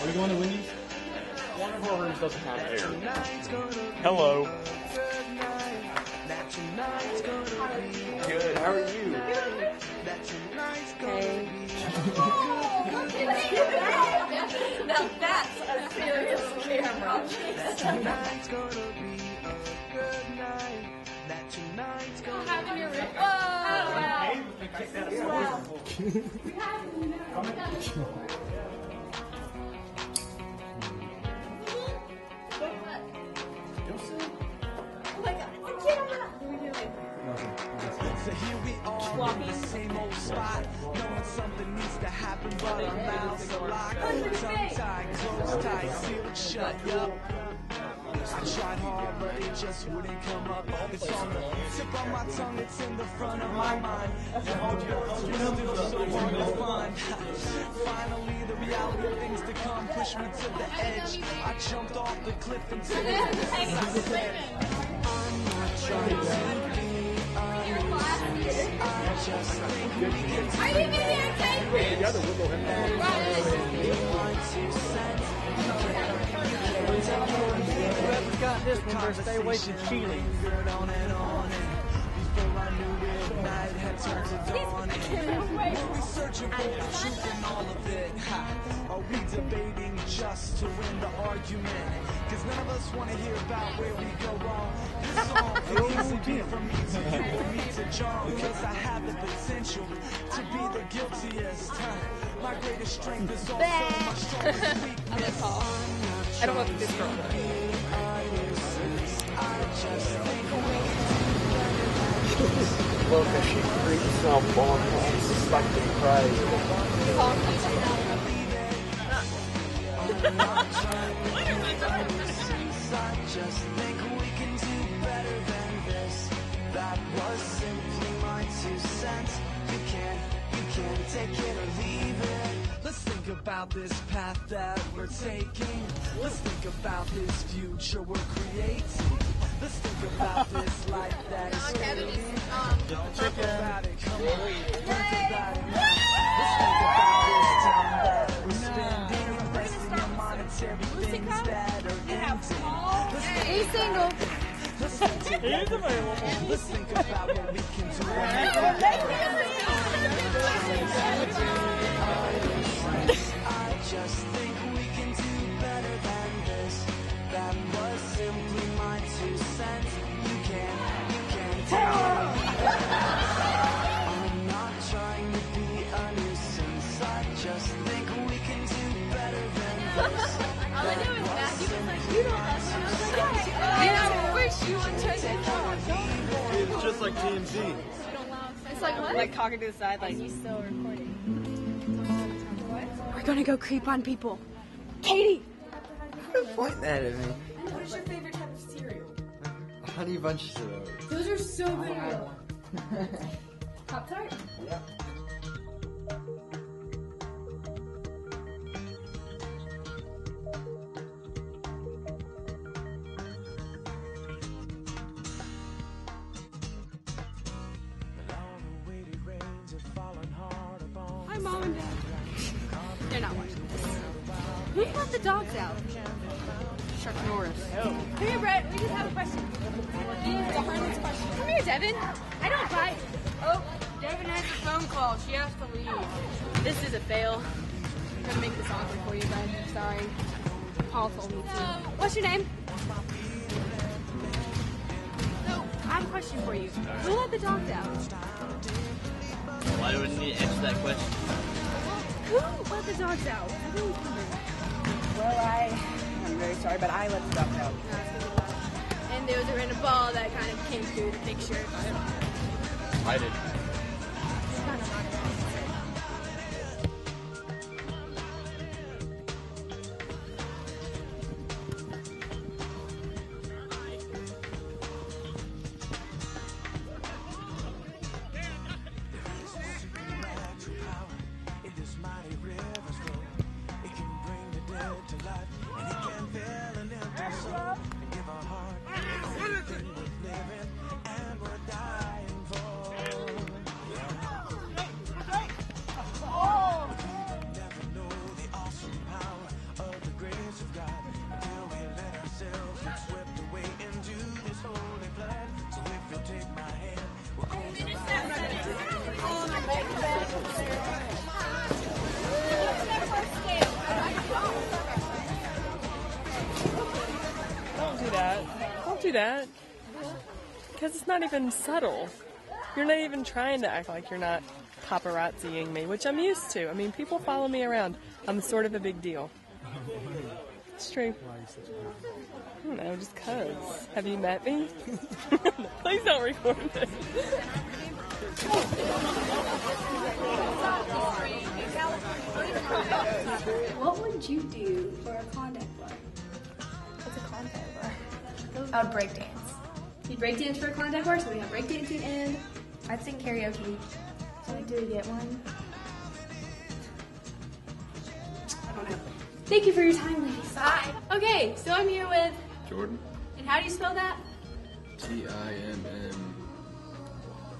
Are we going to Wendy's? One of our rooms doesn't have air. Hello. Good. How are you? Hey. now that's a serious camera. Having your room. Oh, wow. So in the same old spot, knowing something needs to happen, but our mouths are locked. Tongue tied, closed tight, sealed shut, yup. I tried hard, but it just wouldn't come up. It's on the tip of my tongue, it's in the front of my mind. And the words were still so hard to find. Finally, the reality of things to come pushed me to the edge. I jumped off the cliff into the. I'm not trying to it. Together, we'll go Whoever's got this one better stay away from Chile. On on are. Are we debating just to win the argument? Cause none of us want to hear about where we go wrong. This song could easily be from me to you or me to John. Cause I have the potential to be the guiltiest. Huh. My greatest strength is also my strongest weakness. I don't want if this girl. Look, as she creeps up on him, suspecting prey. I just think we can do better than this. That was simply my two cents. You can't, you can't take it or leave it. Let's think about this path that we're taking. Let's think about this future we're creating. Let's think about this life that is single. He's available. Let's think about what we can do. It's just like It's like, what? Like talking to the side, like He's still recording. we're gonna go creep on people. Katie. Point that at me. What's your favorite type of cereal? Honey Bunches of Oats. Those are so good. Pop Tart. Hi, let the dogs out? Chuck Norris. Come here, Brett. We just have a question. It's a question. Come here, Devin. I don't bite. Oh, Devin has a phone call. She has to leave. This is a fail. I'm gonna make this awkward for you guys. I'm sorry. Paul told me to. What's your name? So, I have a question for you. Who let the dogs out? Why do we need to answer that question? Who let the dogs out? I really wondering. Well, I, I'm very sorry, but I let the dogs out. And there was a random ball that kind of came through the picture. I did. Do that because it's not even subtle. You're not even trying to act like you're not paparazziing me, which I'm used to. I mean, people follow me around. I'm sort of a big deal. It's true. I don't know, just cuz. Have you met me? Please don't record this. What would you do for a Klondike I would break dance. You break dance for a Klondike bar, so we have break dancing and I'd sing karaoke. so I do get one. I don't know. Thank you for your time, ladies. Bye. Okay, so I'm here with, Jordan. and how do you spell that? T I M M.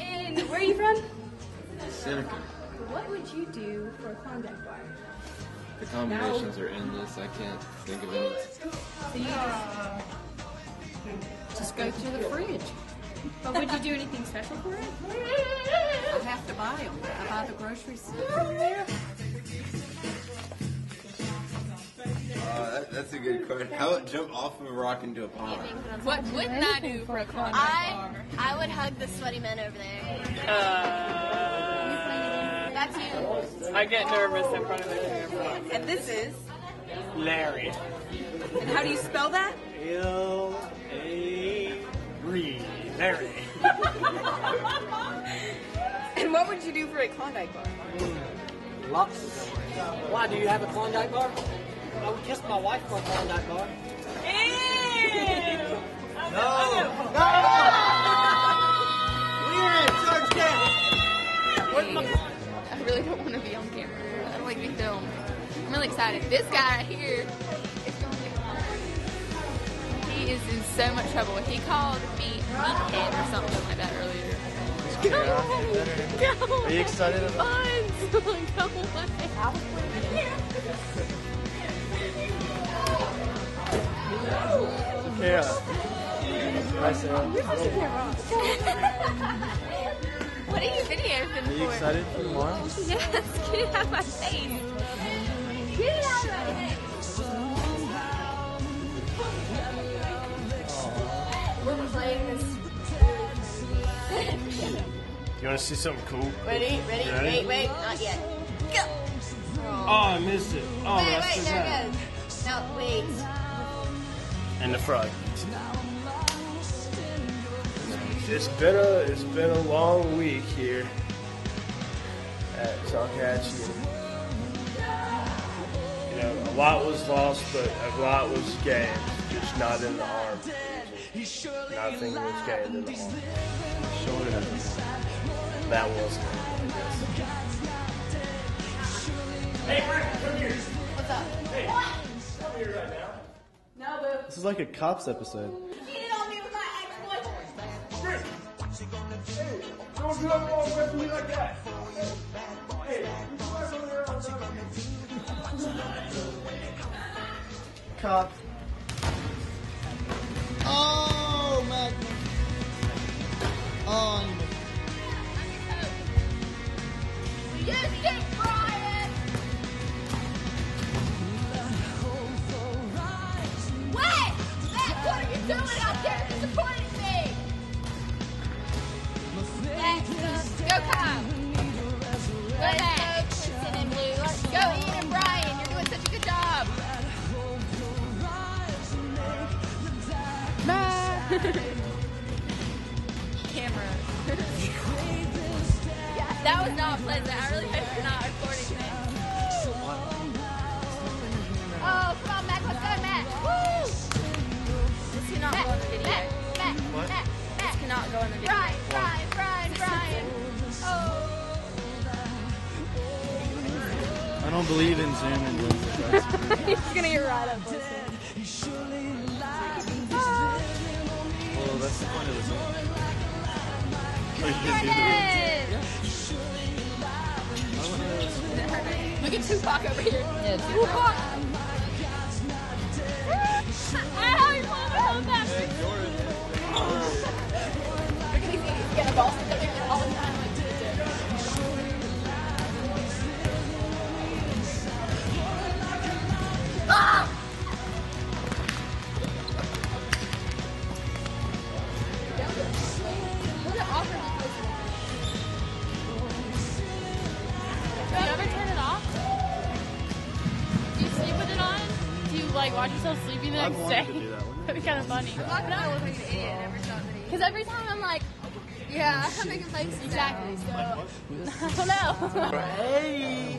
And where are you from? Seneca. What would you do for a Klondike bar? The combinations are endless. I can't think of any. So you just, Just go to the fridge. but would you do anything special for it? I have to buy them. I buy the groceries. Uh, that, that's a good question. How about jump off of a rock into a pond? What wouldn't I do for a Klondike I bar? I would hug the sweaty men over there. Uh, That's you. I get nervous in front of the camera. And this is. Larry. And how do you spell that? L A R Larry. And what would you do for a Klondike bar? Hmm, lots of them. Why, do you have a Klondike bar? I would kiss my wife for a Klondike bar. Ew! no. no. We're in church camp. I really don't want to be on camera. Really excited. This guy right here is going to be. He is in so much trouble. He called me meathead or something like that earlier. Go away. Go Are you excited about Buns. Go away. Yeah. Hi, Sarah. What are you videoing for? Are you for? excited for tomorrow? Yes, get it out of my face. Want to see something cool? Ready, ready, Ready? wait, wait, not yet. Go. Oh, I missed it. Oh, wait, that's wait, so there sad. it goes. No, wait. And the frog. It's been a it's been a long week here at Salkehatchie. You know, a lot was lost, but a lot was gained, just not in the arm. Nothing was gained in the arm. Sure enough. That was I guess. Hey, Rick, come here. What's up? Hey, come here right now. No, boo. This is like a cops episode. Cheated on me with my ex-boyfriend. Hey, don't do that wrong with me like that. Hey, you go back over there on Cop. Oh, Camera. yeah, that was not pleasant. I really hope you're not recording this. Oh, come on, Matt. Let's go, Matt. Woo! This cannot go on the video. Matt, Matt, What? Matt, Matt. This cannot go on the video. Brian, Brian, Brian, Brian. Oh. I don't believe in Zoom and Lindsay. He's gonna get right up. Well, that's the point of the Zoom. Look at Tupac over here. Yeah, Tupac. Ow, your mom held that. Look at these idiots getting a ball stick all the time. Next day. that, wouldn't be kind of funny. I'm not gonna look like an idiot and never stop. Because every time I'm like, Yeah, I'm making faces. exactly. So I don't know. Hey!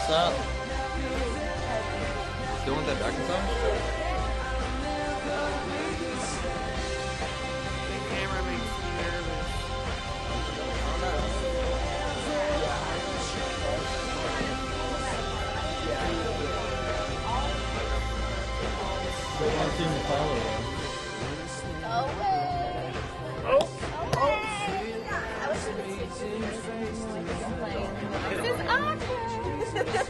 What's up? Still want that backing song? The camera makes me nervous. One to follow.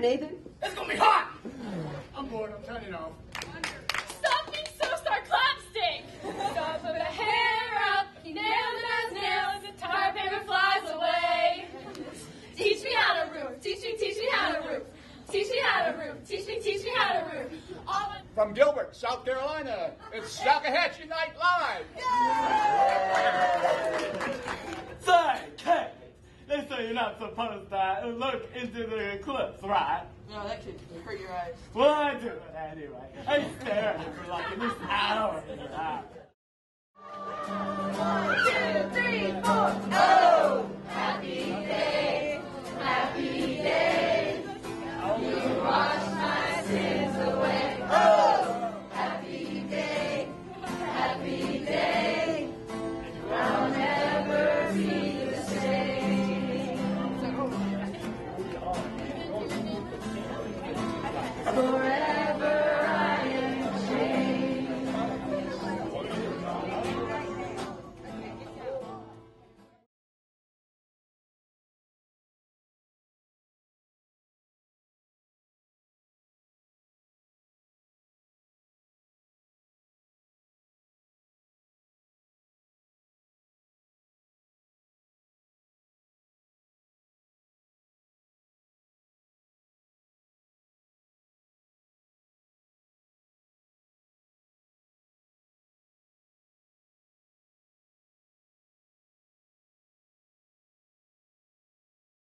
How's Nathan? It's gonna be hot! I'm bored, I'm turning off. Stop being so sarcastic. Stop with a hair up, nails and as nails, the tar paper flies away. Teach me how to root. Teach me, teach me how to root. Teach me how to root. Teach me, teach me how to root. All From Gilbert, South Carolina, it's Salkehatchie Night Live! Say, Kate, they say you're not supposed to look into the eclipse, right? No, that could hurt your eyes. Well, I do it anyway. I stare at it for like at least an hour and a half. two, three, four. Oh, happy day, happy day.